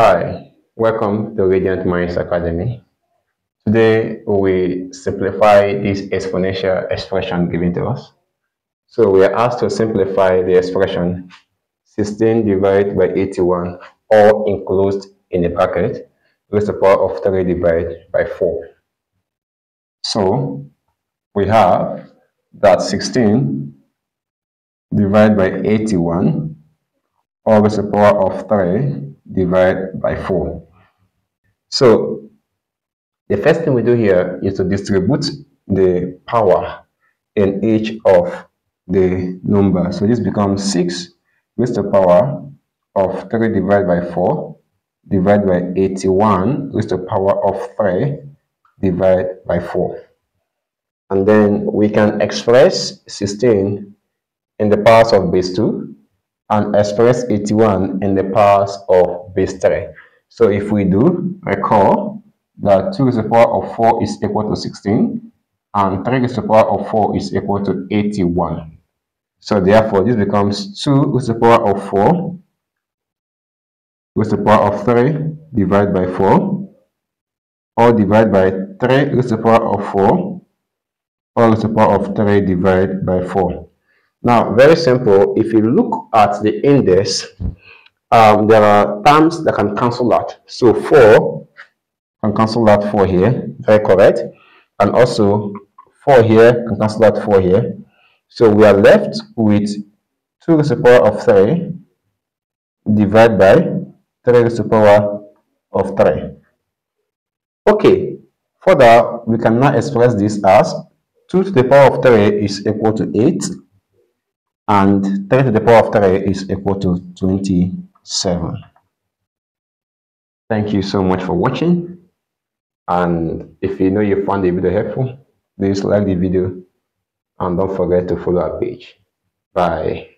Hi, welcome to Radiant Minds Academy. Today we simplify this exponential expression given to us. So we are asked to simplify the expression 16 divided by 81 all enclosed in a bracket raised to the power of 3 divided by 4. So we have that 16 divided by 81 all raised to the power of 3 divided by 4. So the first thing we do here is to distribute the power in each of the number. So this becomes 6 raised to the power of 3 divided by 4 divided by 81 raised to the power of 3 divided by 4. And then we can express 16 in the powers of base 2 and express 81 in the powers of base 3. So if we do, recall that 2 to the power of 4 is equal to 16 and 3 to the power of 4 is equal to 81. So therefore, this becomes 2 to the power of 4 to the power of 3 divided by 4 or divided by 3 to the power of 4 or to the power of 3 divided by 4. Now, very simple. If you look at the index, um, there are terms that can cancel out. So 4 can cancel out 4 here. Very correct. And also 4 here can cancel out 4 here. So we are left with 2 to the power of 3 divided by 3 to the power of 3. Okay, further, we can now express this as 2 to the power of 3 is equal to 8 and 3 to the power of 3 is equal to 27. Thank you so much for watching. And if you know you found the video helpful, please like the video and don't forget to follow our page. Bye.